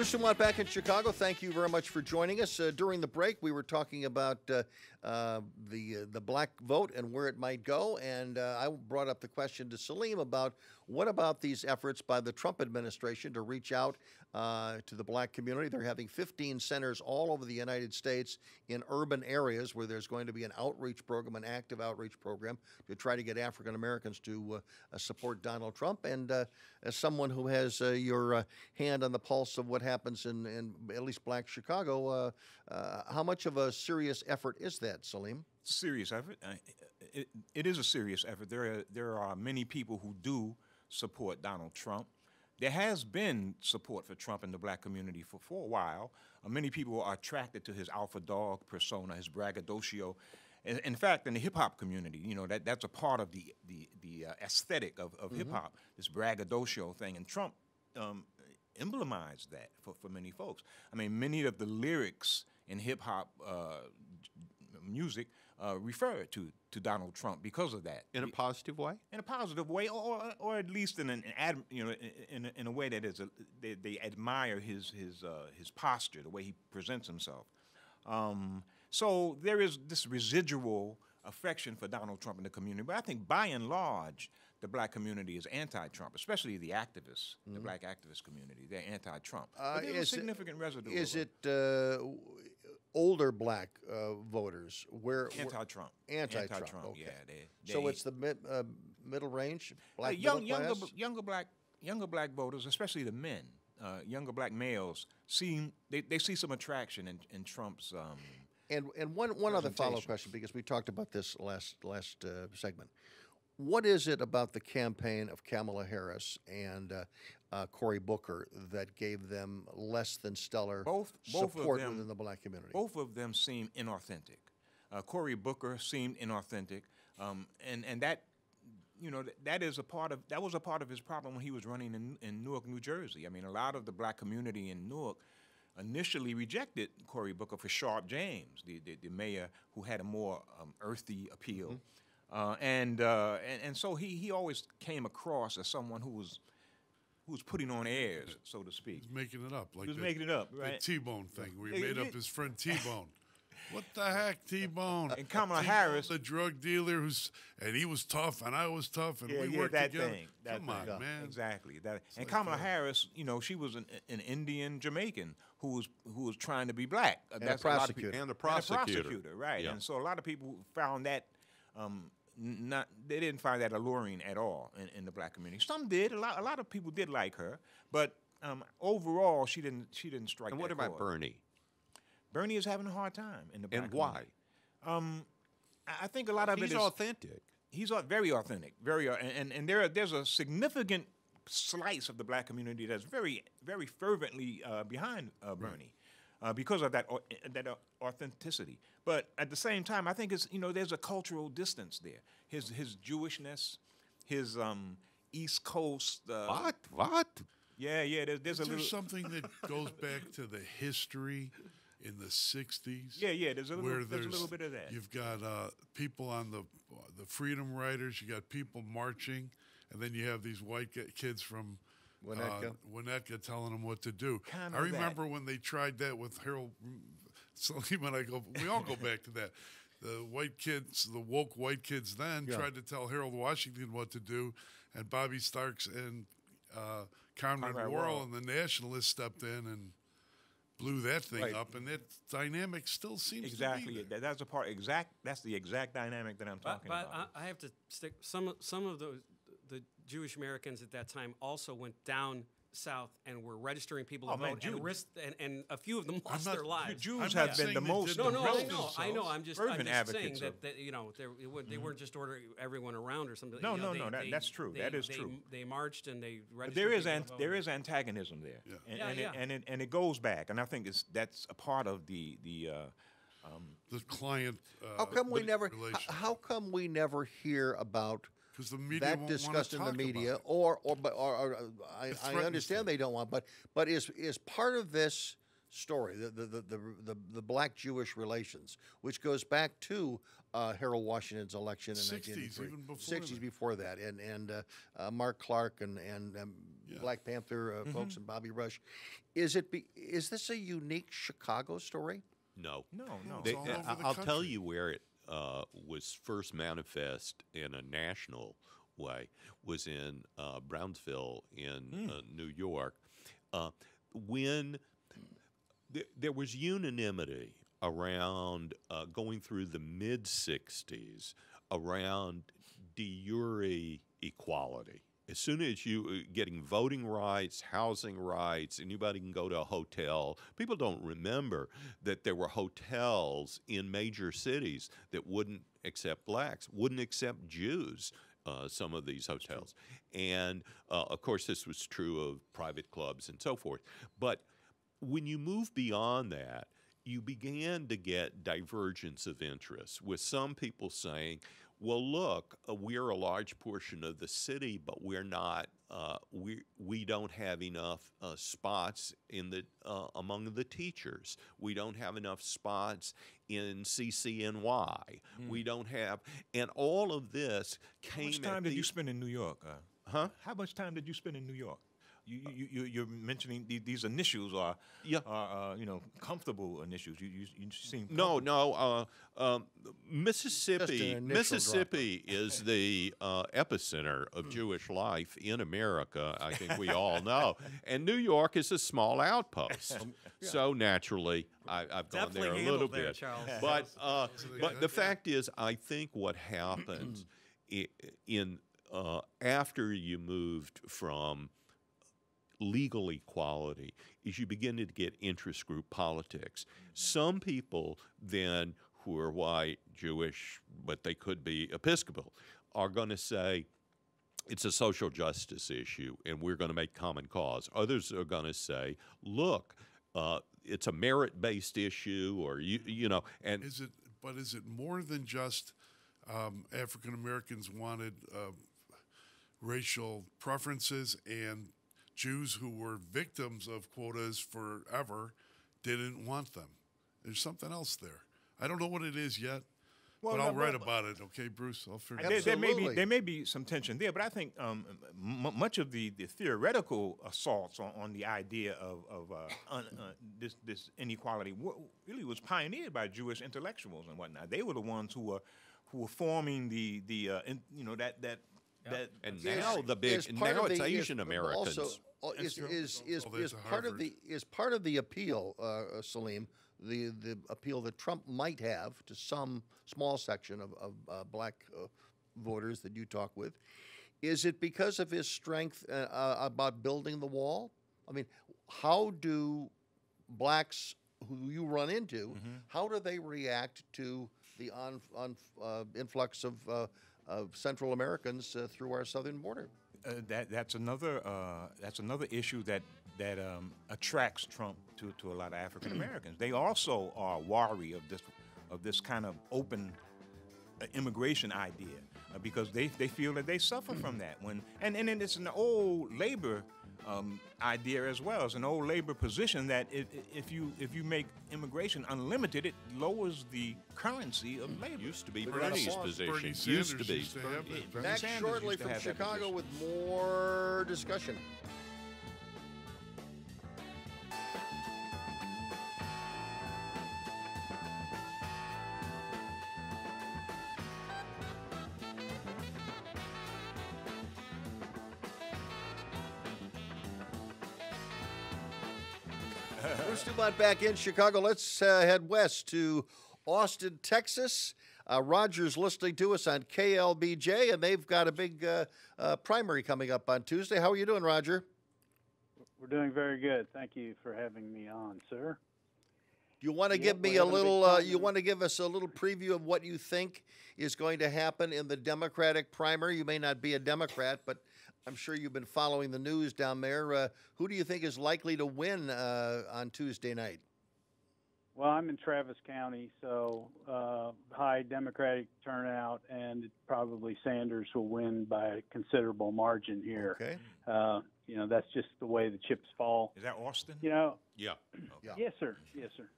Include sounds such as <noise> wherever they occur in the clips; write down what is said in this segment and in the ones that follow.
Bruce DuMont back in Chicago. Thank you very much for joining us. Uh, during the break, we were talking about uh, uh, the uh, the black vote and where it might go, and uh, I brought up the question to Salim about what about these efforts by the Trump administration to reach out uh, to the black community. They're having 15 centers all over the United States in urban areas where there's going to be an outreach program, an active outreach program to try to get African Americans to uh, support Donald Trump. And uh, as someone who has your hand on the pulse of what happens in, in at least black Chicago, how much of a serious effort is that, Salim? Serious effort. Uh, it, it is a serious effort. There are, there are many people who do support Donald Trump. There has been support for Trump in the black community for, for a while. Uh, many people are attracted to his alpha dog persona, his braggadocio. In, in fact, in the hip hop community, you know, that, that's a part of the, the, the uh, aesthetic of, of hip hop, this braggadocio thing. And Trump um, emblemized that for, for many folks. I mean, many of the lyrics in hip hop uh, music uh, refer to, to Donald Trump because of that. In a positive way? in a positive way, or, or at least in an, ad, you know, in, a, in a way that is a, they, they admire his his uh, his posture, the way he presents himself. Um, so there is this residual affection for Donald Trump in the community, but I think by and large, the black community is anti-Trump, especially the activists, the black activist community. They're anti-Trump. Uh, but there's a is it- significant residue. Is it uh, older black uh, voters? Where anti-Trump? Anti-Trump, Anti-Trump. okay. Yeah. They, So it's the mid, uh, middle range, Uh, black young, younger, younger black, younger black voters, especially the men, uh, younger black males, see they, they see some attraction in, in Trump's. Um, And and one one other follow up question because we talked about this last last uh, segment. What is it about the campaign of Kamala Harris and uh, Cory Booker that gave them less than stellar Both- both of support them- within the black community? both of them seem inauthentic. Uh, Cory Booker seemed inauthentic, um, and and that. You know that is a part of that was a part of his problem when he was running in, in Newark, New Jersey. I mean, a lot of the black community in Newark initially rejected Cory Booker for Sharpe James, the, the, the mayor who had a more um, earthy appeal. Uh, and, uh, and and so he, he always came across as someone who was who was putting on airs, so to speak. He's making it up. Like was the- making it up, the right? T-Bone thing, where he made up his friend <laughs> T-Bone. what the heck, T-Bone? And Kamala T-Bone, Harris- the drug dealer, who's and he was tough, and I was tough, and Yeah, we yeah, worked that together. thing. That Come thing. on, man. Exactly. That, and like Kamala that. Harris, you know, she was an, an Indian Jamaican who was who was trying to be black. Uh, a lot of people- prosecutor. And a And a prosecutor. prosecutor, right? Yeah. And so a lot of people found that um, n- not they didn't find that alluring at all in, in the black community. Some did. A lot a lot of people did like her, but um, overall she didn't she didn't strike. And what about chord. Bernie? Bernie is having a hard time in the black And why? community. I think a lot of He's it is authentic. he's very authentic, very and and, there there's a significant slice of the black community that's very very fervently uh, behind uh, Bernie. Uh, because of that au- that au- authenticity, but at the same time, I think it's you know there's a cultural distance there. His his Jewishness, his um, East Coast. Uh, What? What? Yeah, yeah. There's, there's a there little. something that goes back to the history in the '60s? Yeah, yeah. There's a little. where There's, a little bit of that. You've got uh, people on the the Freedom Riders. You got people marching, and then you have these white kids from Winnetka. uh, Winnetka telling them what to do. Kinda I that. remember when they tried that with Harold Salim, and I go, we all go back to that. The white kids, the woke white kids, then Yeah. tried to tell Harold Washington what to do, and Bobby Starks and uh, Conrad, Conrad Worrill Worrill. and the Nationalists stepped in and blew that thing Right. up, and that dynamic still seems exactly. to be there. That, that's a part. Exact. That's the exact dynamic that I'm talking but about. I, I have to stick. Some of- some of those the Jewish Americans at that time also went down south and were registering people to Oh, man, vote Jew- and risked and, and a few of them lost not- their lives. Jews I'm have been the most. did no, the no, I know, I know. I'm just, I'm just saying advocates that, that you know they were- they weren't just ordering everyone around or something. No, you know, no, they- no, that- they- that's true. They, That is they, true. They marched and they But registered. there is people an, to vote. is antagonism there, Yeah. and Yeah, and, yeah. It, and it and it goes back, and I think it's that's a part of the the. Uh, the client. Uh, how come we never? h- How come we never hear about? 'Cause the media that won't wanna discussed in the media, or or but or, or, uh, I, I understand them. they don't want, but but is is part of this story, the the, the, the, the, the black Jewish relations, which goes back to uh, Harold Washington's election in 60s, 1983. even before 60s that. before that, and and uh, uh, Mark Clark and and um, Black Panther uh, folks and Bobby Rush. Is it be, is this a unique Chicago story? No. No, no. They- It's all over I- the I'll tell you where it uh, was first manifest in a national way was in uh, Brownsville in uh, New York. Uh, when th- there was unanimity around uh, going through the mid 60s around de jure equality. As soon as you uh, getting voting rights, housing rights, anybody can go to a hotel. People don't remember that there were hotels in major cities that wouldn't accept blacks, wouldn't accept Jews. Uh, some of these hotels, and uh, of course, this was true of private clubs and so forth. But when you move beyond that, you began to get divergence of interest, with some people saying, well, look, uh, we're a large portion of the city, but we're not. Uh, we we don't have enough uh, spots in the uh, among the teachers. We don't have enough spots in CCNY. We don't have, and all of this came. How much time did the- you spend in New York? Uh, Huh? How much time did you spend in New York? You, you, you, you're mentioning the, these initials are, Yeah. are uh, you know, comfortable initials. You, you, you seem No, no. Uh, um, Mississippi, initial drop. Mississippi is <laughs> the uh, epicenter of Jewish life in America. I <laughs> think we all know, and New York is a small outpost. <laughs> So naturally, I, I've gone there a little there, bit. Charles. But uh, but the fact is, I think what happens <clears throat> in uh, after you moved from legal equality is you begin to get interest group politics. Some people then who are white, Jewish, but they could be Episcopal, are going to say it's a social justice issue and we're going to make common cause. Others are going to say, look, uh, it's a merit-based issue, or you, you know, and Is it? But is it more than just um, African Americans wanted uh, racial preferences and Jews who were victims of quotas forever didn't want them? There's something else there. I don't know what it is yet, Well, but no, I'll write but- about it. Okay, Bruce, I'll figure it There, out. there may be Absolutely. there may be some tension there, but I think um, m- much of the, the theoretical assaults on, on the idea of, of uh, un, uh, this this inequality really was pioneered by Jewish intellectuals and whatnot. They were the ones who were who were forming the the uh, in, you know that that that and now the big now it's the- Asian but Americans. Also, is is is, Oh, is part of the is part of the appeal, uh, uh, Salim, the the appeal that Trump might have to some small section of of uh, black uh, voters that you talk with. Is it because of his strength uh, uh, about building the wall? I mean, how do blacks who you run into, Mm-hmm. how do they react to the on, on uh, influx of, uh, of Central Americans uh, through our southern border? Uh, that that's another uh, that's another issue that that um, attracts Trump to, to a lot of African <clears throat> Americans. they also are wary of this of this kind of open uh, immigration idea uh, because they, they feel that they suffer from <clears throat> that when and and then it's an old labor um, idea as well. It's an old labor position that if, if you if you make immigration unlimited, it lowers the currency of labor. Used to be Look at Bernie's position. Bernie used to be. used to have that. Bernie Back Sanders shortly from Chicago with more discussion. DuMont back in Chicago. Let's uh, head west to Austin, Texas. Uh, Roger's listening to us on KLBJ, and they've got a big uh, uh, primary coming up on Tuesday. How are you doing, Roger? We're doing very good. Thank you for having me on, sir. Do you want to Yeah, give me a little? Uh, you want to give us a little preview of what you think is going to happen in the Democratic primary? You may not be a Democrat, but I'm sure you've been following the news down there. Uh, who do you think is likely to win uh, on Tuesday night? Well, I'm in Travis County, so uh, high Democratic turnout, and probably Sanders will win by a considerable margin here. Okay. Uh, you know, that's just the way the chips fall. Is that Austin? You know, Yeah. Yeah. Yes, sir. Yes, sir.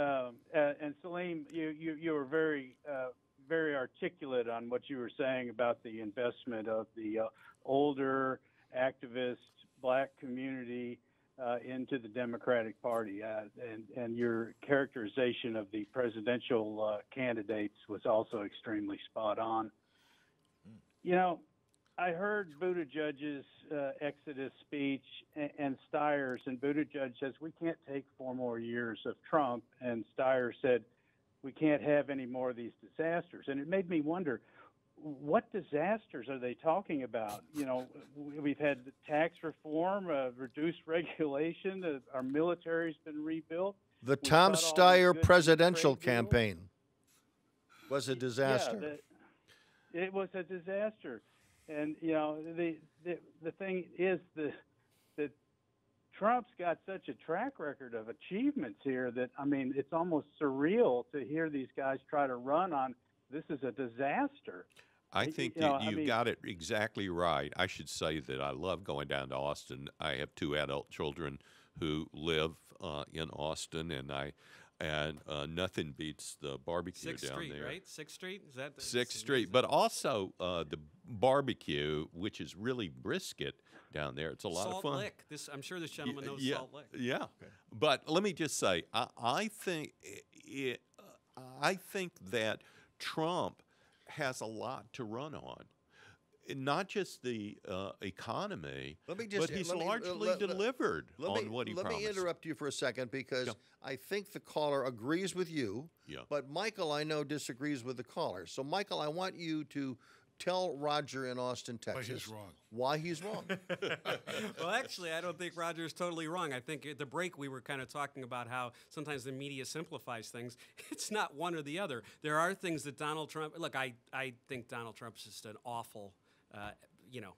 Um, uh, and Salim, you, you, you were very, uh, very articulate on what you were saying about the investment of the uh, older activist black community uh, into the Democratic Party, uh, and and your characterization of the presidential uh, candidates was also extremely spot on. You know, I heard Buttigieg's uh, Exodus speech and, and Steyer's, and Buttigieg says we can't take four more years of Trump, and Steyer said we can't have any more of these disasters. And it made me wonder, what disasters are they talking about? You know, we- we've had tax reform, uh, reduced regulation, uh, our military's been rebuilt. The We Tom cut all these Steyer presidential deals. campaign was a disaster. Yeah, the, it was a disaster, and you know the the the thing is the Trump's got such a track record of achievements here that I mean it's almost surreal to hear these guys try to run on this is a disaster. I think you know, that I you've mean- got it exactly right. I should say that I love going down to Austin. I have two adult children who live uh, in Austin, and I and uh, nothing beats the barbecue Sixth down Street, there. right? Sixth Street is that Sixth Street, but also uh, the barbecue, which is really brisket down there. It's a lot Salt of fun. Lick. This I'm sure this gentleman knows yeah, Salt Lick. Yeah, but let me just say, I, I think it, I think that Trump has a lot to run on. Not just the uh, economy, Let me just- but he's let me- uh, largely let- let- delivered Let on me, what he let promised. me interrupt you for a second because Yeah. I think the caller agrees with you. Yeah. But Michael, I know, disagrees with the caller. So, Michael, I want you to tell Roger in Austin, Why Texas, he's wrong. why he's wrong. <laughs> well, actually, I don't think Roger is totally wrong. I think at the break we were kind of talking about how sometimes the media simplifies things. <laughs> It's not one or the other. There are things that Donald Trump. Look, I I think Donald Trump's just an awful. Uh, you know,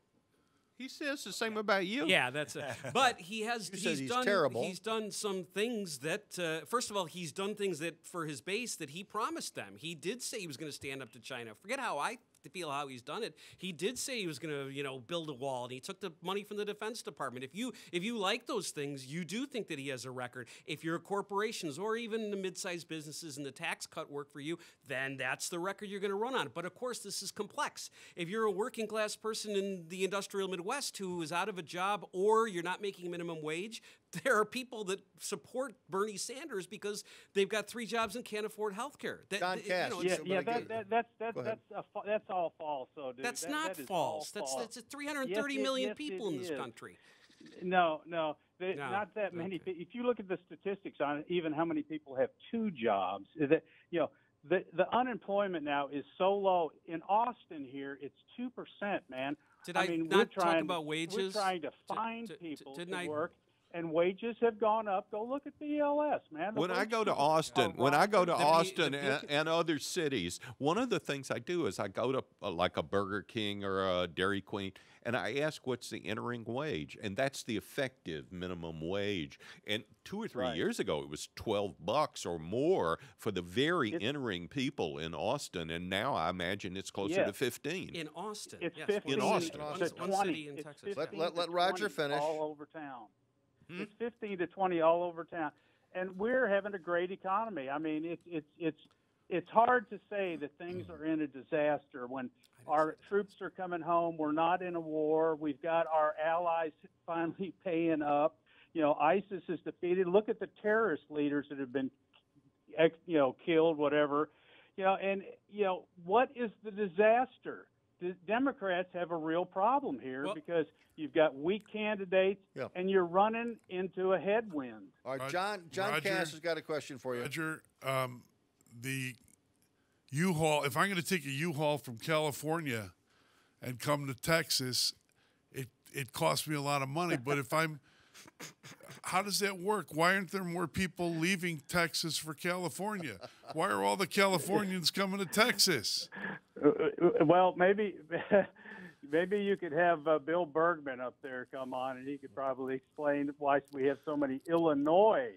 he says the same about you. yeah, that's it. But he has <laughs> you he's, he's done terrible. he's done some things that uh, first of all he's done things that for his base that he promised them. He did say he was going to stand up to China. Forget how I feel how he's done it. He did say he was going to you know build a wall, and he took the money from the Defense Department. If you if you like those things, you do think that he has a record. If your corporations or even the mid-sized businesses and the tax cut work for you, then that's the record you're going to run on. But of course, this is complex. If you're a working class person in the industrial Midwest who is out of a job or you're not making minimum wage, there are people that support Bernie Sanders because they've got three jobs and can't afford health care. That, John that- you know, Yeah, yeah, that, that, that's that's that's a, fa- that's all false, though, dude. that's That- not that is all false. That's false. that's 330 Yes, it- million yes, people in this is. country. No, no, they, No, not that many. okay. pe- If you look at the statistics on even how many people have two jobs, that you know the the unemployment now is so low in Austin here. It's two percent, man. Did I mean, not we're talk trying, about We're wages? trying to find t- t- people didn't to I- work, and wages have gone up. Go look at the BLS, man. The when I go to Austin, when I go to The Austin the and, and other cities, one of the things I do is I go to uh, like a Burger King or a Dairy Queen, and I ask what's the entering wage, and that's the effective minimum wage. And two or three Right. years ago, it was twelve bucks or more for the very It's- entering people in Austin, and now I imagine it's closer to fifteen. In Austin, It's yes, 15 In Austin. city, to one, Austin. one city in It's Texas. Let- 15 let- to let Roger finish. All over town. Hmm? It's 15 to 20 all over town, and we're having a great economy. I mean, it's it's it's it's hard to say that things are in a disaster when our troops are coming home. We're not in a war. We've got our allies finally <laughs> paying up. You know, ISIS is defeated. Look at the terrorist leaders that have been, you know, killed, whatever. You know, and you know, what is the disaster? The Democrats have a real problem here Well- because you've got weak candidates Yeah. and you're running into a headwind. All right, John, John Roger- Kass has got a question for you. Roger, um, the U-Haul. If I'm going to take a U-Haul from California and come to Texas, it it costs me a lot of money. But if I'm, <laughs> how does that work? Why aren't there more people leaving Texas for California? Why are all the Californians coming to Texas? Uh, Well, maybe <laughs> maybe you could have uh, Bill Bergman up there come on, and he could probably explain why we have so many Illinois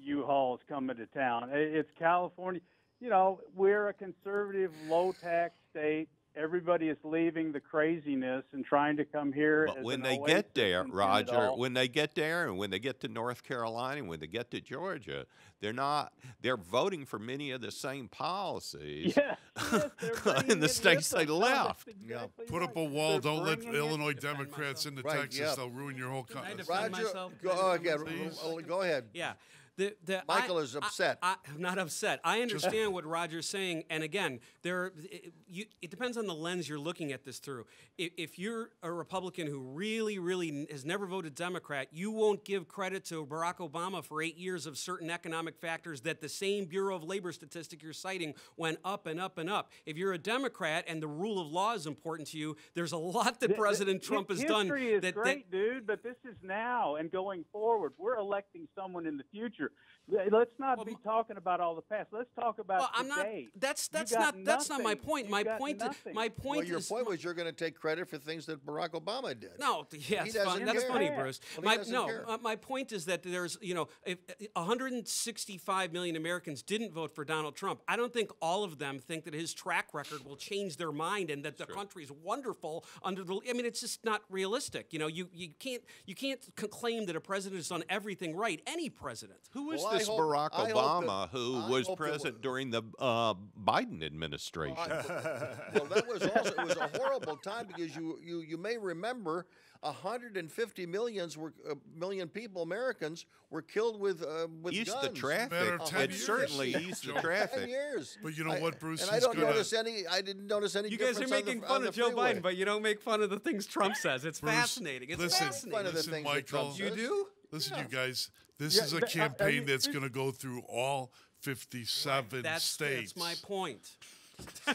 U-Hauls coming to town. It's California. You know, we're a conservative, low-tax state. Everybody is leaving the craziness and trying to come here. But when they get there, in- in it Roger, when they get there and when they get to North Carolina, when they get to Georgia, they're not, they're voting for many of the same policies <laughs> Yes, yes, <laughs> in the states they them. No, that's left. exactly Put up a wall. They're Don't let Illinois Defend Democrats into Right, Texas. yeah. They'll ruin your whole country. Roger, myself? go Can I again. defend myself? uh, Go ahead. Yeah. The, the, Michael I- is upset. I, am not upset. I understand what Roger's saying, and again, there. It, you, it depends on the lens you're looking at this through. If, if you're a Republican who really, really has never voted Democrat, you won't give credit to Barack Obama for eight years of certain economic factors that the same Bureau of Labor statistic you're citing went up and up and up. If you're a Democrat and the rule of law is important to you, there's a lot that Th- President th- Trump has history done. History is that, that- great, dude, but this is now and going forward. We're electing someone in the future future. Let's not Well, be talking about all the past. Let's talk about well, I'm not. today. That's You that's not that's not my point. You my point. Is, nothing. my point Well, your is point was you're going to take credit for things that Barack Obama did. No, th- yeah, He fun. That's care. funny, Bruce. Well, my, no, uh, my point is that there's, you know, if uh, 165 million Americans didn't vote for Donald Trump, I don't think all of them think that his track record will change their mind and that the country is wonderful under the. I mean, it's just not realistic. You know, you you can't you can't claim that a president has done everything right. Any president. Who was Well, I this hope- Barack I hope that- Obama who I was hope that president during the uh, Biden administration? <laughs> well, that was also it was a horrible time because you you you may remember 150 millions were uh, million people Americans were killed with uh, with eased guns. the traffic. Matter of 10 It years. certainly <laughs> eased the Joe. traffic. Ten years. But you know I- what, Bruce? And I don't gonna- notice any. I didn't notice any. You guys are difference on the- making fun of Joe freeway. Biden, but you don't make fun of the things Trump says. It's Bruce, fascinating. It's listen, fascinating. Fun of the Listen, things that Trump Michael. you do? Listen, you guys. This Yeah, is a th- uh, are campaign that's going to go through all 57 That's states. that's my point.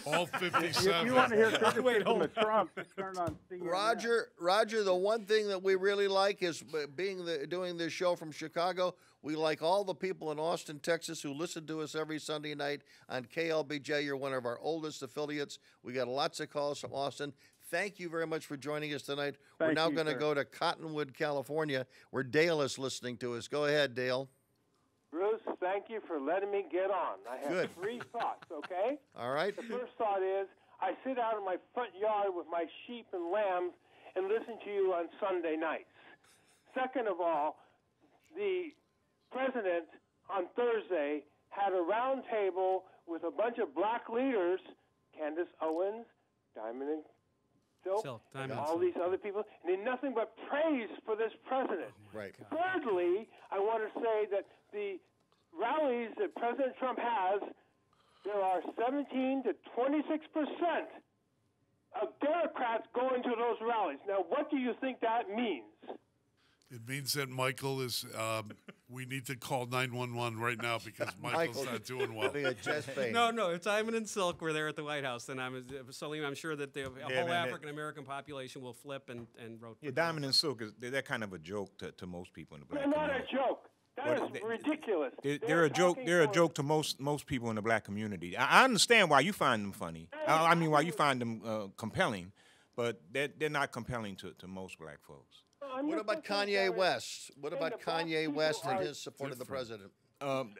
All <laughs> 57. If 57. you want to hear criticism of Trump, turn on CNN. Roger, Roger, the one thing that we really like is being the doing this show from Chicago. We like all the people in Austin, Texas, who listen to us every Sunday night on KLBJ. You're one of our oldest affiliates. We got lots of calls from Austin. Thank you very much for joining us tonight. We're now going to go to Cottonwood, California, where Dale is listening to us. Go ahead, Dale. Bruce, thank you for letting me get on. I have Good. three thoughts, okay? <laughs> All right. The first thought is I sit out in my front yard with my sheep and lambs and listen to you on Sunday nights. Second of all, the president on Thursday had a round table with a bunch of black leaders, Candace Owens, Diamond and Silk, Silk, Diamond and all Silk. these other people, and did nothing but praise for this president. Oh, right. Thirdly, I want to say that the rallies that President Trump has, there are 17 to 26 percent of Democrats going to those rallies. Now, what do you think that means? It means that Michael is. Um, we need to call 911 right now because <laughs> Michael's Michael. not doing well. Having a chest pain. No, no, if Diamond and Silk were there at the White House, then I'm, Salim, I'm sure that the a Yeah, whole African American population will flip and, and vote. Yeah, Diamond and Silk is they're, they're kind of a joke to, to most people in the black community. They're not a community. joke. That is Well, they- ridiculous. They're, they're a joke. They're a joke to most most people in the black community. I, I understand why you find them funny. I, I mean, why you find them uh, compelling, but they're, they're not compelling to, to most black folks. I'm What about Kanye for. West? What about Kanye West and his support of the president? Um,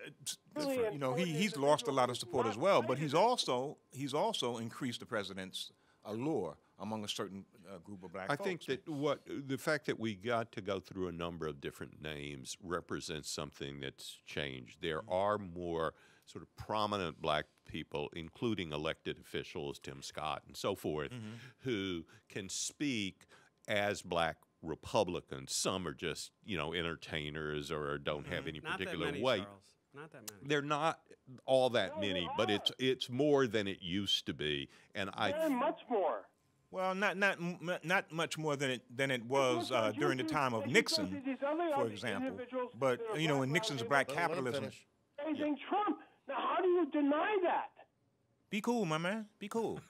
Really. You know, he, he's lost a lot of support as well, but he's also he's also increased the president's allure among a certain uh, group of black people. I folks. think that what the fact that we got to go through a number of different names represents something that's changed. There are more sort of prominent black people, including elected officials, Tim Scott and so forth, who can speak as black Republicans. Some are just you know entertainers or don't have any Not that particular many, weight. Charles. Not that many. They're not all that No, many, but it's it's more than it used to be, and I Very much more. Well, not not m- not much more than it than it was uh, during the time of Nixon, to these other for example. But you know, black in Nixon's around black here capitalism, finish. Trump. Now, how do you deny that? be cool, my man, be cool. <laughs>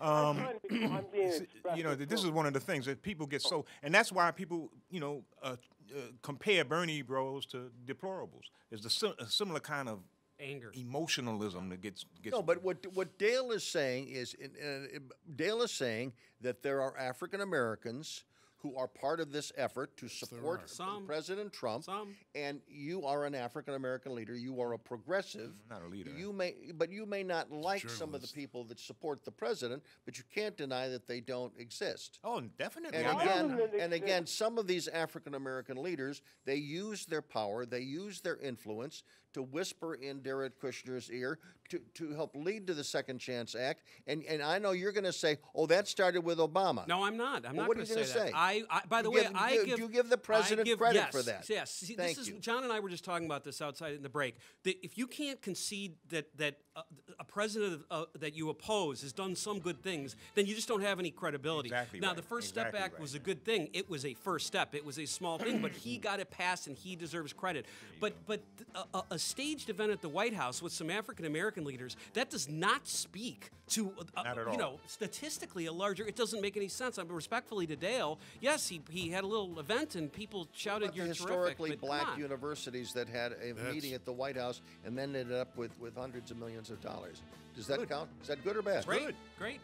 I'm trying to be- I'm <clears throat> being S- you know, this is one of the things that people get so, and that's why people, you know, uh, uh, compare Bernie Bros to deplorables. It's the sim- a similar kind of Anger. emotionalism that gets gets. No, but what what Dale is saying is, in, uh, Dale is saying that there are African Americans who are part of this effort to support are. Some. President Trump. Some. And you are an African American leader. You are a mm. progressive. Not a leader. You may, but you may not like some of the people that support the president, but you can't deny that they don't exist. Oh, definitely. And I again, and again, some of these African American leaders, they use their power, they use their influence to whisper in Jared Kushner's ear to, to help lead to the Second Chance Act. And and I know you're going to say, "Oh, that started with Obama." No, I'm not. I'm Well, not what going are to you say gonna that. say? I, I, by the You way, give- I you- give you give the president give- credit yes, for that. Yes. See, Thank this is you. John and I were just talking about this outside in the break. That if you can't concede that that uh, a president uh, that you oppose has done some good things, then you just don't have any credibility. Exactly now, right. the First Step Exactly Act right. was a good thing. It was a first step. It was a small thing, but he got it passed, and he deserves credit. But but a, a- a staged event at the White House with some African American leaders that does not speak to uh, Not at you all. know statistically a larger. It doesn't make any sense. I mean, respectfully to Dale, yes, he, he had a little event and people shouted, About the "You're historically terrific." black universities that had a That's- meeting at the White House and then ended up with, with hundreds of millions of dollars. Does that count? Is that good or bad? Great, great.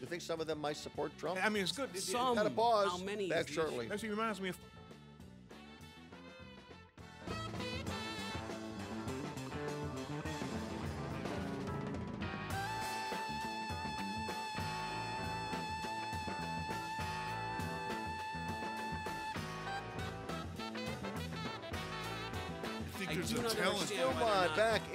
You think some of them might support Trump? I mean, it's good. It- it- Some. Gotta pause. How many? Back is shortly. Actually, reminds me of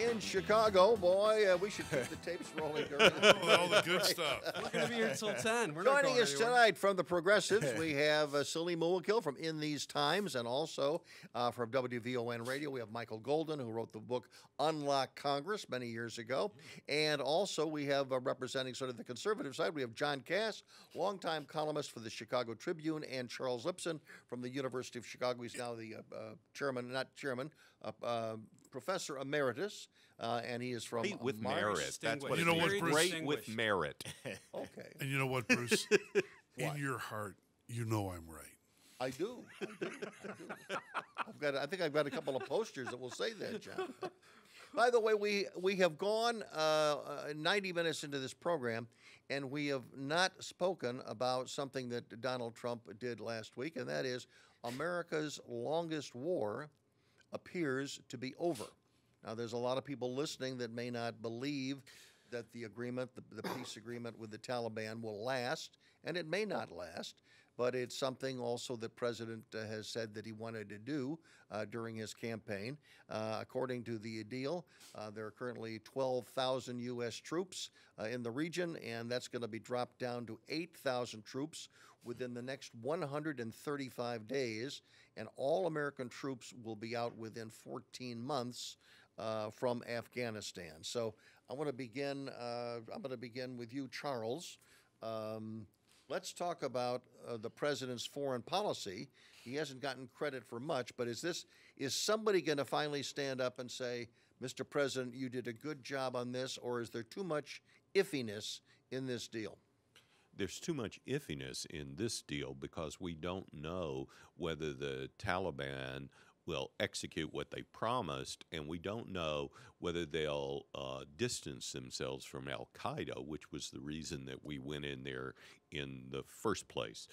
in Chicago, boy. Uh, we should keep the tapes rolling. during <laughs> All the good stuff. We're going to be here until <laughs> ten. We're Joining going us anywhere. tonight from the Progressives, <laughs> we have uh, Salim Muwakkil from In These Times, and also uh, from WVON Radio, we have Michael Golden, who wrote the book Unlock Congress many years ago. And also, we have uh, representing sort of the conservative side, we have John Kass, longtime columnist for the Chicago Tribune, and Charles Lipson from the University of Chicago. He's now the uh, uh, chairman, not chairman, uh, uh, professor emeritus, uh, and he is from Great with Mar- merit. That's what You know what. Bruce? Great with merit. <laughs> Okay. And you know what, Bruce? <laughs> In your heart, you know I'm right. I do. I do. I do. I've got. I think I've got a couple of posters that will say that, John. By the way, we we have gone uh, uh, 90 minutes into this program, and we have not spoken about something that Donald Trump did last week, and that is America's longest war appears to be over. Now, there's a lot of people listening that may not believe that the agreement, the, the peace agreement with the Taliban, will last, and it may not last. But it's something also that President uh, has said that he wanted to do uh, during his campaign. Uh, according to the deal, uh, there are currently 12,000 U.S. troops uh, in the region, and that's going to be dropped down to 8,000 troops within the next 135 days, and all American troops will be out within 14 months uh, from Afghanistan. So I want to begin. Uh, I'm going to begin with you, Charles. Um, let's talk about uh, the president's foreign policy. He hasn't gotten credit for much, but is this is somebody going to finally stand up and say, "Mr. President, you did a good job on this," or is there too much iffiness in this deal? There's too much iffiness in this deal because we don't know whether the Taliban will execute what they promised, and we don't know whether they'll uh, distance themselves from Al Qaeda, which was the reason that we went in there in the first place.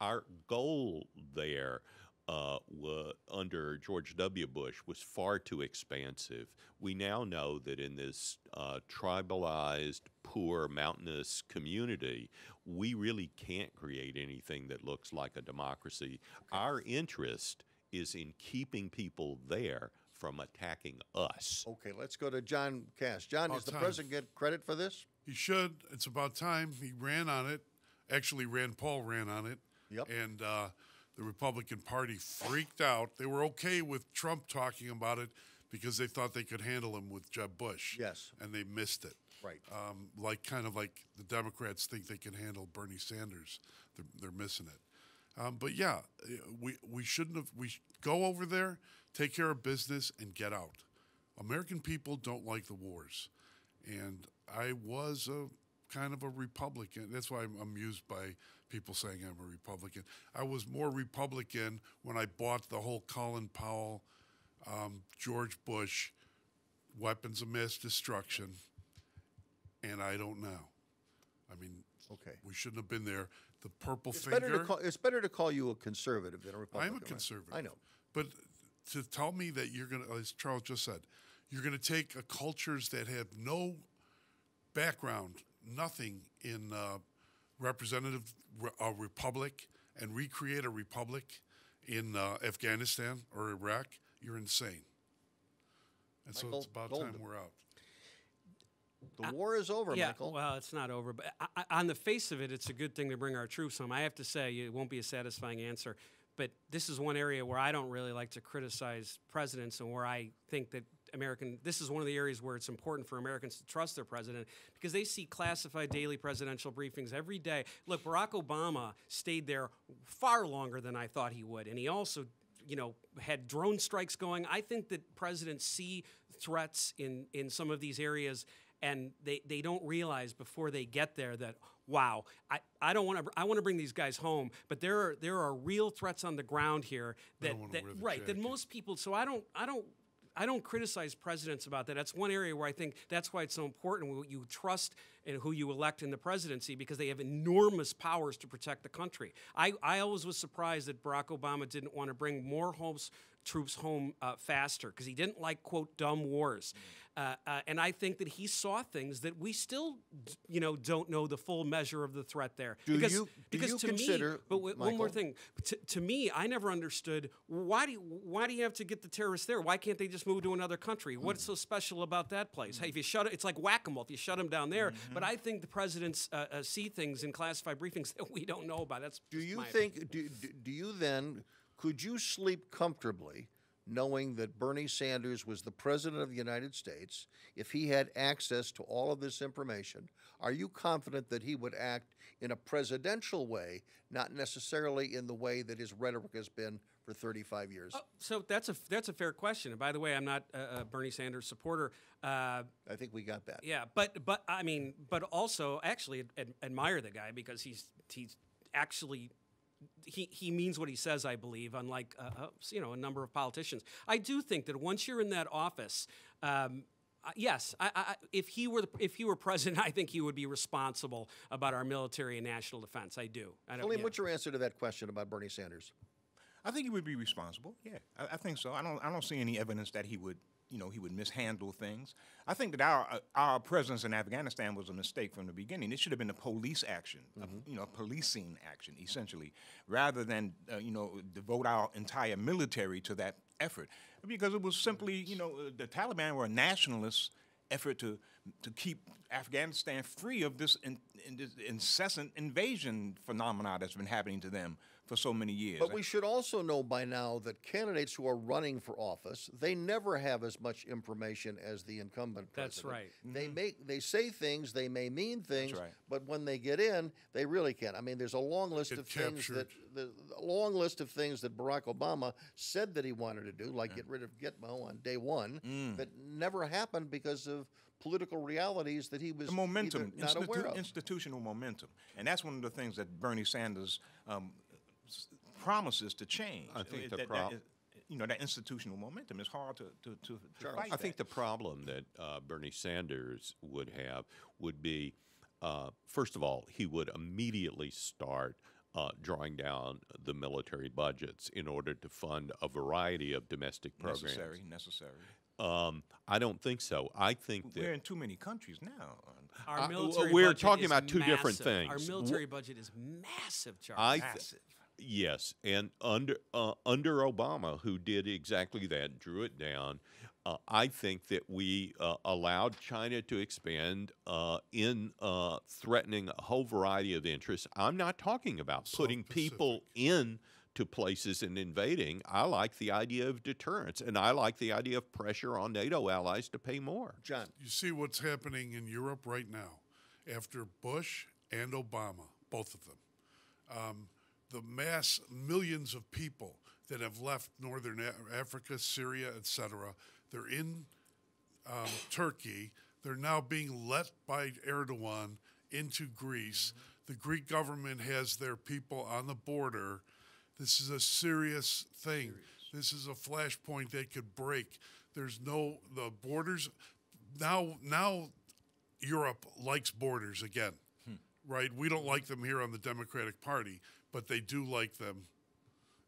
Our goal there uh, wa- under George W. Bush was far too expansive. We now know that in this uh, tribalized, poor, mountainous community, we really can't create anything that looks like a democracy. Our interest is in keeping people there from attacking us. Okay, let's go to John Kass. John, About does the time. president get credit for this? He should. It's about time. He ran on it. Actually, Rand Paul ran on it. Yep. And uh, the Republican Party freaked out. They were okay with Trump talking about it because they thought they could handle him with Jeb Bush. Yes. And they missed it. Right. Um, like kind of like the Democrats think they can handle Bernie Sanders. They're, they're missing it. Um, but yeah, we we shouldn't have. We go over there, take care of business, and get out. American people don't like the wars, and I was a kind of a Republican. That's why I'm amused by people saying I'm a Republican. I was more Republican when I bought the whole Colin Powell, um, George Bush, weapons of mass destruction, and I don't know. I mean, Okay. we shouldn't have been there. the purple It's finger. better call. It's better to call you a conservative than a Republican. I'm a right? conservative. I know. But to tell me that you're going to, as Charles just said, you're going to take a cultures that have no background, nothing in uh, representative re- a republic, and recreate a republic in uh, Afghanistan or Iraq, you're insane. And so it's about Golden. time we're out. The war is over, yeah, Michael. well, it's not over, but I, I, on the face of it, it's a good thing to bring our troops home. I have to say, it won't be a satisfying answer, but this is one area where I don't really like to criticize presidents, and where I think that American. This is one of the areas where it's important for Americans to trust their president because they see classified daily presidential briefings every day. Look, Barack Obama stayed there far longer than I thought he would, and he also you know, had drone strikes going. I think that presidents see threats in, in some of these areas and they, they don't realize before they get there that wow I, I don't want to I want to bring these guys home but there are there are real threats on the ground here that, that right that most people so I don't I don't I don't criticize presidents about that. That's one area where I think that's why it's so important what you trust and who you elect in the presidency because they have enormous powers to protect the country. I, I always was surprised that Barack Obama didn't want to bring more homes troops home uh, faster because he didn't like quote dumb wars. Uh, uh, and I think that he saw things that we still, you know, don't know the full measure of the threat there. Do because, you- do because you to consider- me, but w- one more thing, to, to me, I never understood why do you, why do you have to get the terrorists there? Why can't they just move to another country? What's so special about that place? Hey, if you shut it, it's like whack a mole. If you shut them down there, Mm-hmm. but I think the presidents uh, uh, see things in classified briefings <laughs> that we don't know about. That's Do you think? Do, do you then? Could you sleep comfortably knowing that Bernie Sanders was the president of the United States? If he had access to all of this information, are you confident that he would act in a presidential way, not necessarily in the way that his rhetoric has been for 35 years? So that's a that's a fair question. And by the way, I'm not a, a Bernie Sanders supporter. Uh, I think we got that. yeah, but but I mean, but also actually ad- admire the guy because he's he's actually he, he means what he says, I believe, unlike uh, uh, you know a number of politicians. I do think that once you're in that office, um, uh, yes, I, I, if he were the, if he were president, <laughs> I think he would be responsible about our military and national defense. I do. I don't, William, yeah. what's your answer to that question about Bernie Sanders? I think he would be responsible. Yeah, I, I think so. I don't. I don't see any evidence that he would, you know, he would mishandle things. I think that our uh, our presence in Afghanistan was a mistake from the beginning. It should have been a police action, a, you know, policing action, essentially, rather than uh, you know devote our entire military to that effort, because it was simply, you know, uh, the Taliban were a nationalist effort to to keep Afghanistan free of this, in, in this incessant invasion phenomena that's been happening to them for so many years. But we should also know by now that candidates who are running for office, they never have as much information as the incumbent president. That's president. right. They make they say things, they may mean things, right. but when they get in, they really can't. I mean, there's a long list Get of things that captured. the, the long list of things that Barack Obama said that he wanted to do, like get rid of Gitmo on day one, Mm. that never happened because of political realities that he was the momentum, not institu- aware of. institutional momentum, and that's one of the things that Bernie Sanders um, s- promises to change. I think the that, prob- that is- you know that institutional momentum is hard to to, to, to fight. I think the problem that uh, Bernie Sanders would have would be, uh, first of all, he would immediately start uh, drawing down the military budgets in order to fund a variety of domestic programs. necessary, necessary. Um, I don't think so. I think We're that in too many countries now. Our military we're budget talking is about two different things. Our things. military budget is massive, Charles. I th- massive. Yes, and under uh, under Obama, who did exactly that, drew it down. Uh, I think that we uh, allowed China to expand uh, in uh, threatening a whole variety of interests. I'm not talking about putting people in to places and invading. I like the idea of deterrence, and I like the idea of pressure on NATO allies to pay more. John, You see what's happening in Europe right now after Bush and Obama, both of them. Um, the mass millions of people that have left northern Africa, Syria, etc. They're in um, Turkey. They're now being let by Erdogan into Greece. The Greek government has their people on the border. This is a serious thing. This is a flashpoint that could break. There's no the borders now. Now Europe likes borders again. right? We don't like them here on the Democratic Party, but they do like them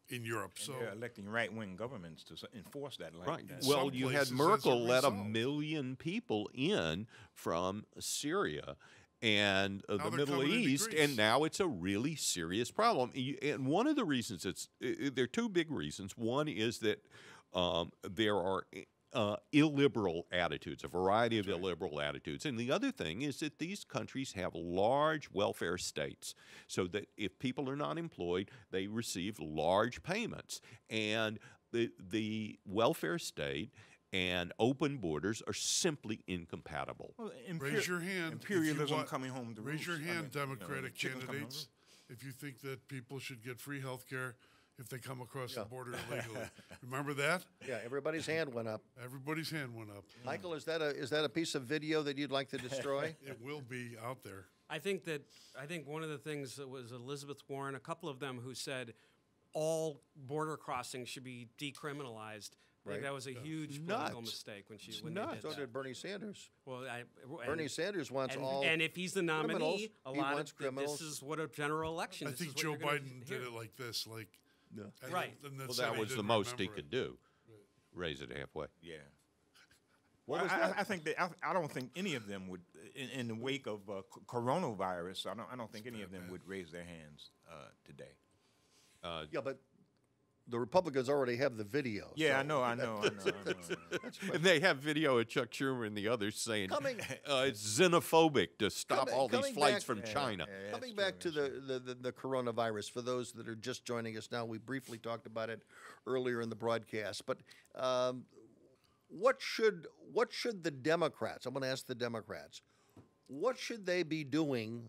in Europe. So They're electing right-wing governments to enforce that. Like Right. that. Well, some you had places a Merkel let a million people in from Syria and uh, the Middle East, and now it's a really serious problem. And one of the reasons it's uh, there are two big reasons. One is that um, there are. Uh, illiberal attitudes, a variety of illiberal attitudes. And the other thing is that these countries have large welfare states, so that if people are not employed, they receive large payments. And the, the welfare state and open borders are simply incompatible. Well, raise your hand. if you Imperialism want- coming home to Raise your roost. I hand, mean, you know, Democratic chickens coming home to candidates, if you think that people should get free health care if they come across the border <laughs> illegally. Remember that? Yeah, everybody's hand went up. Everybody's hand went up. Michael, is that a is that a piece of video that you'd like to destroy? <laughs> It will be out there. I think that I think one of the things that was Elizabeth Warren, a couple of them who said all border crossings should be decriminalized. I Right. think that was a huge political nuts. mistake when she It's when nuts. they so did that. did Bernie Sanders. Well, I, Bernie Sanders wants and, all and if he's the nominee, a lot of criminals. this is what a general election. I this think is Joe Biden did it like this, like and Right. then- and then Well, said that he was the didn't most he remember could it. do. Raise it halfway. Yeah. <laughs> What I- was I, that? I think that I, I don't think any of them would, in, in the wake of uh, c- coronavirus, I don't, I don't think any of them would raise their hands uh, today. yeah, but the Republicans already have the video. Yeah, so- I know, I know, I know. I know, I know. And they have video of Chuck Schumer and the others saying Coming- <laughs> uh, it's xenophobic to stop Coming- all these flights back- from Yeah, China. Yeah, Coming that's back true, to the, the, the, the coronavirus, for those that are just joining us now, we briefly talked about it earlier in the broadcast. But um, what should what should the Democrats? I'm going to ask the Democrats. What should they be doing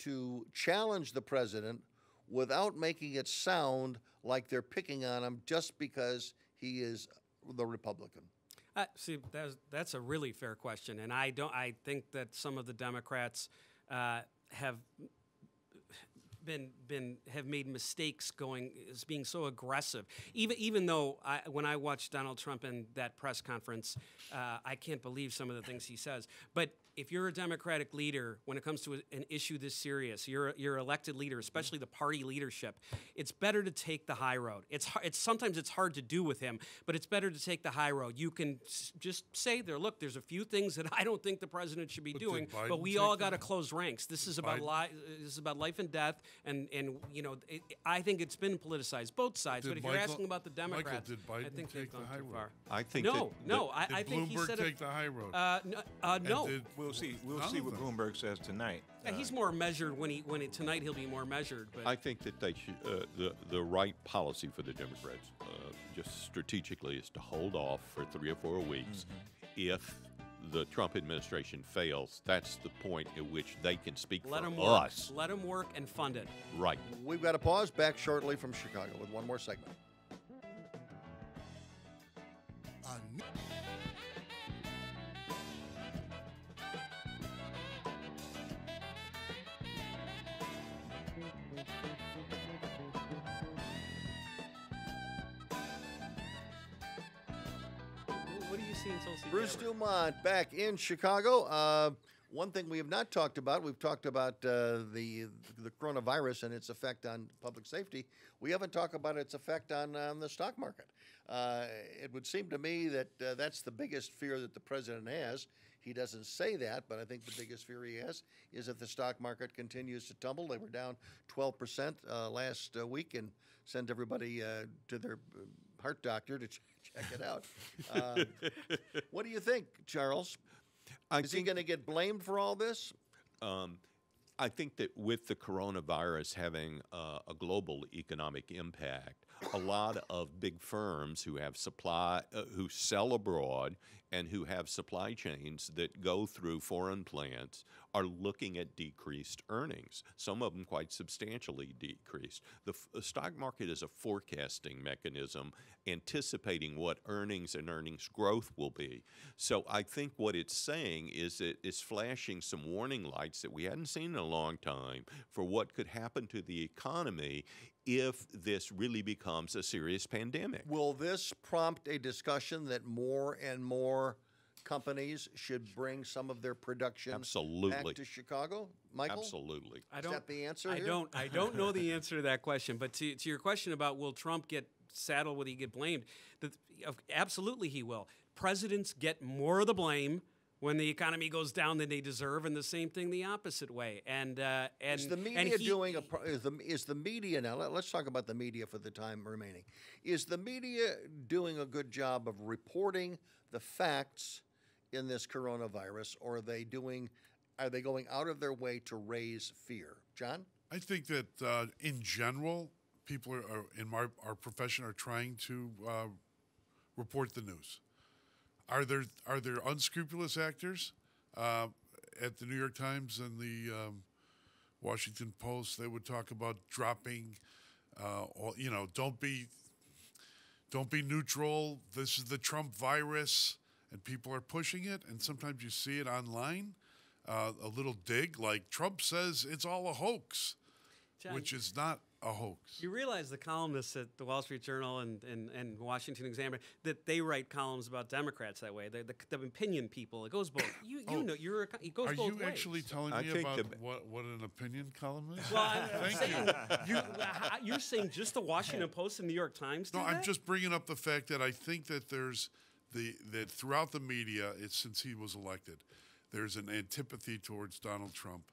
to challenge the president without making it sound like they're picking on him just because he is the Republican? Uh, see, that's that's a really fair question, and I don't. I think that some of the Democrats uh, have been been have made mistakes going as being so aggressive. Even even though I, when I watch Donald Trump in that press conference, uh, I can't believe some of the things he says. But if you're a Democratic leader, when it comes to a- an issue this serious, you're a- you're elected leader, especially the party leadership. It's better to take the high road. It's it's sometimes it's hard to do with him, but it's better to take the high road. You can s- just say there, look, there's a few things that <laughs> I don't think the president should be But doing, but we all got to close ranks. This is about Biden- li- this is about life and death, and and you know, it, I think it's been politicized both sides. Did but if you're asking about the Michael, Democrats, did I Biden think they've take the gone high too road? far. I think no, that, no, that- I, Did I think he Bloomberg said take it. the high road? Uh, no, uh, no. did- We'll see. We'll see what them. Bloomberg says tonight. Yeah, he's more measured when he when it, tonight he'll be more measured. But I think that they should, uh, the the right policy for the Democrats, uh, just strategically, is to hold off for three or four weeks. If the Trump administration fails, that's the point at which they can speak let for him work. us. Let him work and fund it. Right. We've got to pause. Back shortly from Chicago with one more segment. What do you see in Tulsi? Bruce? DuMont back in Chicago. Uh, one thing we have not talked about, we've talked about uh, the the coronavirus and its effect on public safety. We haven't talked about its effect on, on the stock market. Uh, it would seem to me that uh, that's the biggest fear that the president has. He doesn't say that, but I think the biggest fear he has is that the stock market continues to tumble. They were down 12% uh, last uh, week and sent everybody uh, to their uh, heart doctor to ch- <laughs> check it out. Um, what do you think, Charles? I Is he going to get blamed for all this? Um, I think that with the coronavirus having uh, a global economic impact, a lot of big firms who have supply, uh, who sell abroad, and who have supply chains that go through foreign plants are looking at decreased earnings. Some of them quite substantially decreased. The, f- the stock market is a forecasting mechanism, anticipating what earnings and earnings growth will be. So I think what it's saying is it is flashing some warning lights that we hadn't seen in a long time for what could happen to the economy if this really becomes a serious pandemic. Will this prompt a discussion that more and more companies should bring some of their production Absolutely. back to Chicago? Michael? Absolutely. I Is don't. that the answer I here? don't. I don't know the <laughs> answer to that question. But to, to your question about will Trump get saddled? Will he get blamed? The, absolutely, he will. Presidents get more of the blame when the economy goes down than they deserve, and the same thing the opposite way. And uh, and Is the and media he- doing a? Is the is the media now? Let, us talk about the media for the time remaining. Is the media doing a good job of reporting the facts in this coronavirus, or are they doing? Are they going out of their way to raise fear? John, I think that uh, in general, people are, are in my, our profession are trying to uh, report the news. Are there are there unscrupulous actors uh, at the New York Times and the um, Washington Post? They would talk about dropping, uh, all, you know, don't be don't be neutral. This is the Trump virus, and people are pushing it. And sometimes you see it online, uh, a little dig like Trump says it's all a hoax, John, which is not a hoax. You realize the columnists at the Wall Street Journal and, and, and Washington Examiner that they write columns about Democrats that way. The, the, the opinion people. It goes both. You you know you're a, co- it goes Are both you ways. actually telling I me think about the- what, what an opinion column is? Well, I'm, I'm Thank saying you. you. uh, you're saying just the Washington <laughs> Post and New York Times. Do No, I'm that? just bringing up the fact that I think that there's the that throughout the media, it's since he was elected, there's an antipathy towards Donald Trump.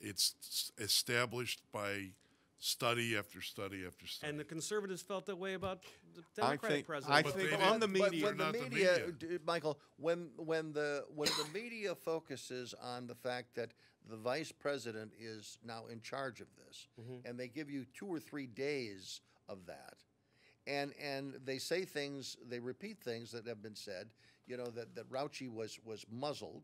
It's established by study after study after study. And the conservatives felt that way about the I Democratic think- president. I But think on the didn't- But media, when the Not the media, media. d- Michael, when when the when the media focuses on the fact that the vice president is now in charge of this, Mm-hmm. and they give you two or three days of that, and and they say things, they repeat things that have been said. You know that that Fauci was was muzzled.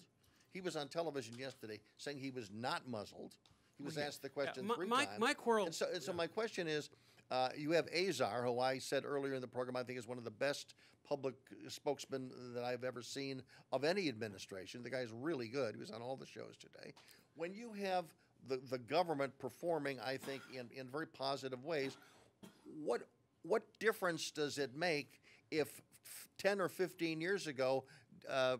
He was on television yesterday saying he was not muzzled. He was asked the question my- three my- times. my quarrel- And so, and so my question is, uh, you have Azar, who I said earlier in the program, I think is one of the best public spokesmen that I've ever seen of any administration. The guy's really good. He was on all the shows today. When you have the, the government performing, I think, in, in very positive ways, what what difference does it make if f- 10 or 15 years ago uh,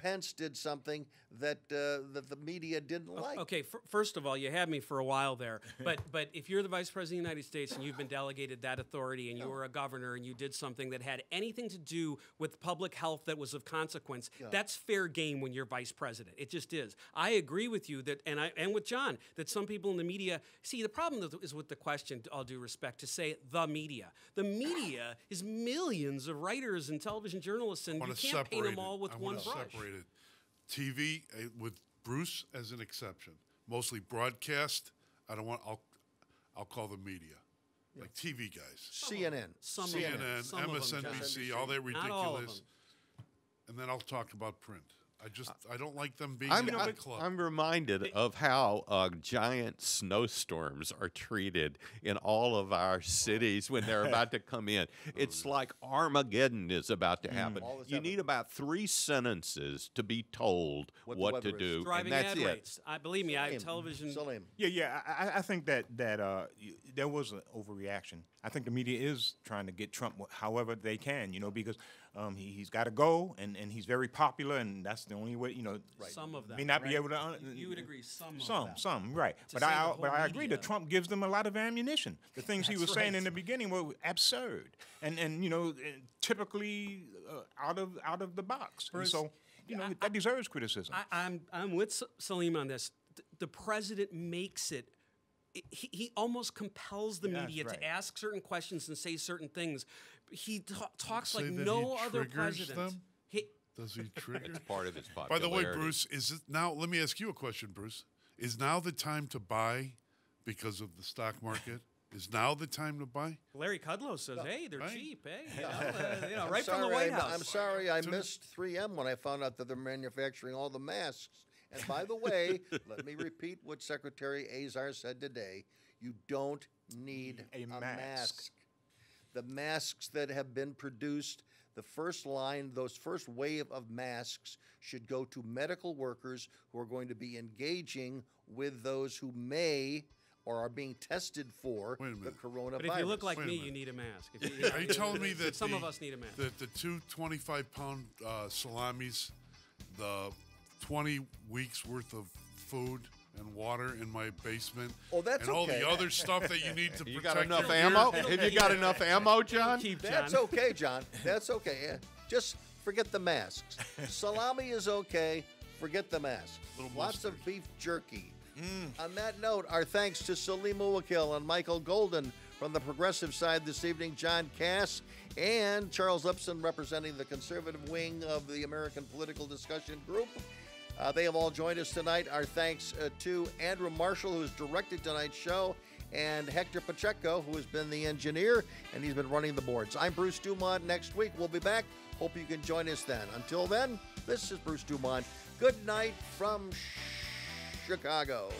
Pence did something that uh, that the media didn't like? Okay, f- first of all, you had me for a while there. But <laughs> but if you're the vice president of the United States and you've been delegated that authority and you were a governor and you did something that had anything to do with public health that was of consequence, that's fair game when you're vice president. It just is. I agree with you that, and I and with John that some people in the media see the problem is- is with the question. All due respect to say the media. The media is millions of writers and television journalists, and you can't paint them all with one want brush. To. TV uh, with Bruce as an exception, mostly broadcast. I don't want. I'll I'll call them media, like TV guys. CNN, Some of them. CNN, Some of them, MSNBC, all that ridiculous. Not all of them. And then I'll talk about print. I just I don't like them being I'm, in I'm, the club. I'm reminded of how uh, giant snowstorms are treated in all of our cities when they're about to come in. It's like Armageddon is about to happen. All that's You happening. need about three sentences to be told What what, to do, Driving and that's ad it. rates. I believe me. I have television. Salim. Yeah, yeah. I, I- I think that that uh, there was an overreaction. I think the media is trying to get Trump however they can, you know, because um, he, he's got to go, and, and he's very popular, and that's the only way, you know. Some of them. May not be able to. un- You would agree some of Some, some, right. But I, but I agree media. that Trump gives them a lot of ammunition. The things he That's was saying in the beginning were absurd, and and you know, eh, typically uh, out of out of the box. And so you know that deserves criticism. I, I'm I'm with S- Salim on this. Th- The president makes it. He, he almost compels the That's media right. to ask certain questions and say certain things. He ta- talks Say like no he other president. them? He, Does he <laughs> trigger? It's part of his popularity. By the way, Bruce, is it now? Let me ask you a question, Bruce. Is now the time to buy because of the stock market? <laughs> Is now the time to buy? Larry Kudlow says, "Hey, they're Right. cheap. Hey, you <laughs> know, uh, you know, right from the White I'm, House." I'm sorry I missed 3M when I found out that they're manufacturing all the masks. And by the way, let me repeat what Secretary Azar said today. You don't need A a, mask. mask. The masks that have been produced, the first line, those first wave of masks should go to medical workers who are going to be engaging with those who may or are being tested for Wait the coronavirus. but if you look like me, minute. you need a mask. If you, Are you telling me that some the, of us need a mask? that the two 25 pound uh, salamis the 20 weeks worth of food and water in my basement. Oh, that's and all the other stuff that you need <laughs> to You protect got enough your ammo? gear. Have you got enough ammo, John? Keep That's okay, John. That's okay. Just forget the masks. <laughs> Salami is okay. Forget the masks. Lots mustard. of beef jerky. Mm. On that note, our thanks to Salim Muwakkil and Michael Golden from the progressive side this evening, John Kass and Charles Lipson representing the conservative wing of the American Political Discussion Group. Uh, they have all joined us tonight. Our thanks uh, to Andrew Marshall, who has directed tonight's show, and Hector Pacheco, who has been the engineer, and he's been running the boards. I'm Bruce DuMont. Next week, we'll be back. Hope you can join us then. Until then, this is Bruce DuMont. Good night from Chicago.